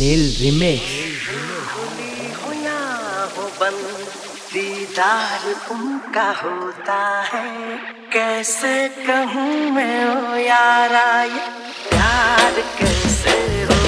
नील remix दीदार उनका होता है कैसे कहूँ मैं ओ यारा ये प्यार कैसे हो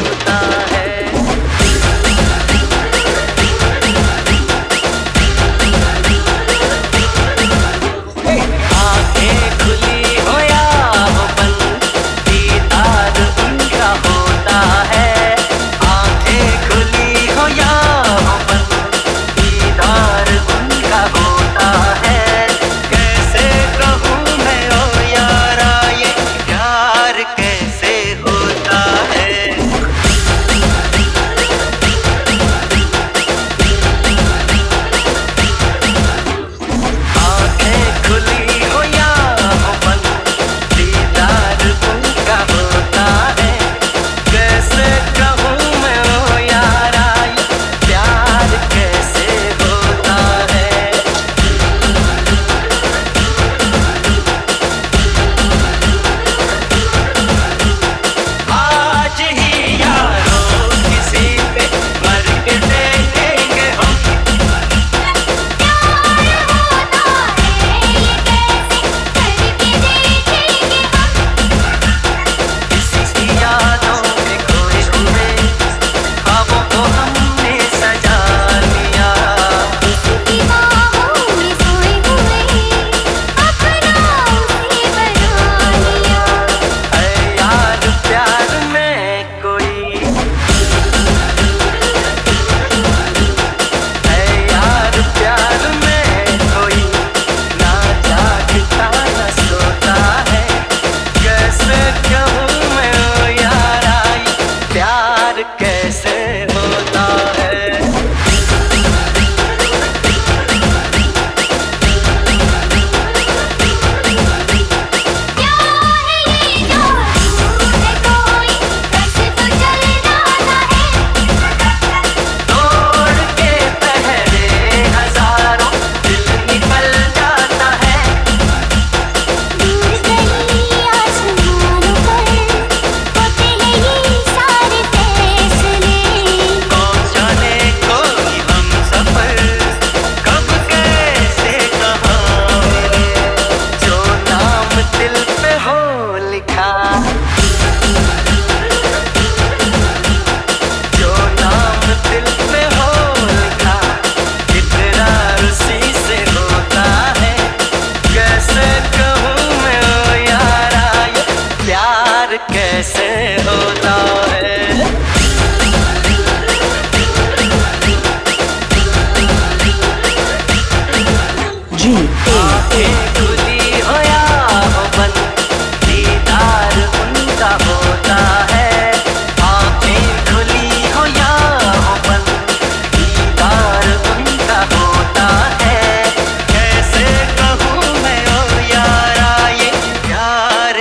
esquecer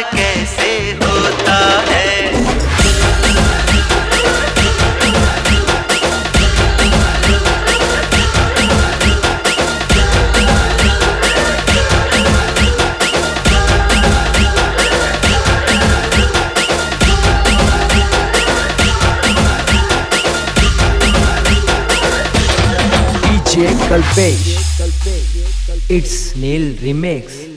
प्यार कैसे होता है Kalpesh. It's Neil Remix.